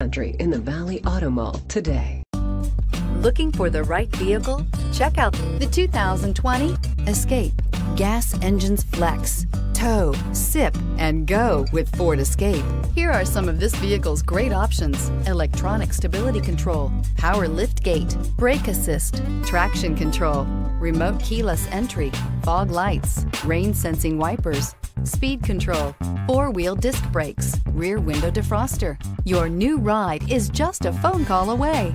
Country in the Valley Auto Mall today. Looking for the right vehicle? Check out the 2020 Escape. Gas engines flex, tow, sip, and go with Ford Escape. Here are some of this vehicle's great options. Electronic stability control, power lift gate, brake assist, traction control, remote keyless entry, fog lights, rain sensing wipers, speed control, four-wheel disc brakes, rear window defroster. Your new ride is just a phone call away.